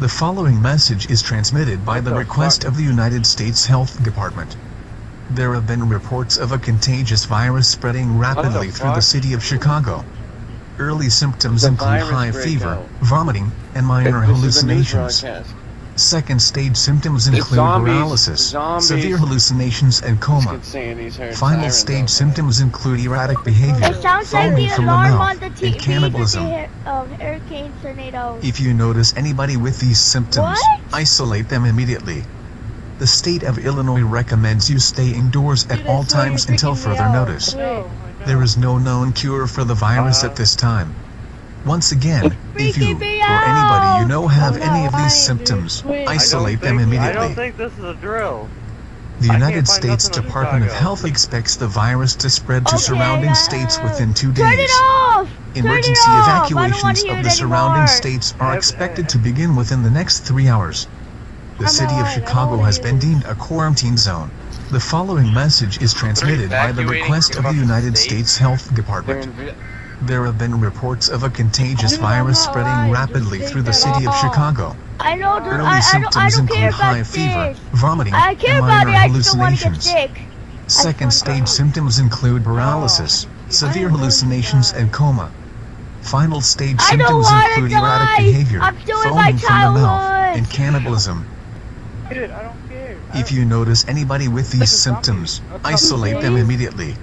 The following message is transmitted by the request of the United States Health Department. There have been reports of a contagious virus spreading rapidly through the city of Chicago. Early symptoms include high fever, vomiting, and minor This is a news hallucinations. Broadcast. Second stage symptoms include zombies. paralysis, Zombies. severe hallucinations, and coma. get Sandy's hair Final stage out. symptoms include erratic behavior, It sounds like from the mouth, the and cannibalism. um. If you notice anybody with these symptoms, What? isolate them immediately. The state of Illinois recommends you stay indoors at Dude, all times until further out. notice. No. There is no known cure for the virus Uh, at this time. Once again, if you or anybody you know have any of these symptoms, isolate them immediately. I don't immediately. think this is a drill. The United States Department of Health expects the virus to spread to Okay, surrounding uh, states within two days. Turn Emergency it off! I don't evacuations wanna of the surrounding anymore. states are expected to begin within the next three hours. The I'm city of alright, I don't Chicago has been deemed a quarantine zone. The following message is transmitted by the request of the United states? States Health They're Department. In- There have been reports of a contagious virus spreading lying. rapidly Just through the city of. Chicago. I know, dude. Early I, I, don't, I symptoms don't include about high fever, this. vomiting, I care and about minor it. I just don't want to get hallucinations. Second stage go. symptoms include paralysis, severe hallucinations, and coma. Final stage I symptoms include die. erratic behavior, I'm still in my foaming from the mouth, and cannibalism. Dude, I don't care. I If you notice anybody with these This is zombies. symptoms, isolate them immediately.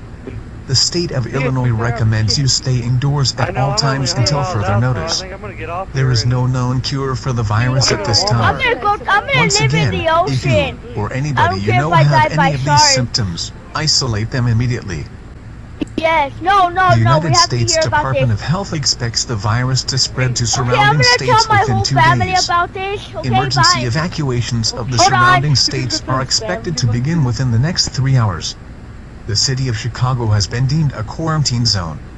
The state of Illinois recommends you stay indoors at all I'm times until further notice. think I'm gonna get off There here is no known cure for the virus at this I'm time. gonna go. I'm gonna Once live again, in the if you or anybody you know have any of these symptoms, isolate them immediately. Yes. No. No. The no. We United have States to hear about Department of Health expects the virus to spread to Okay, I'm surrounding tell states my within whole two family days. about this. Okay, Emergency bye. evacuations of the Hold on. surrounding states are expected to begin within the next three hours. The city of Chicago has been deemed a quarantine zone.